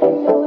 Thank you.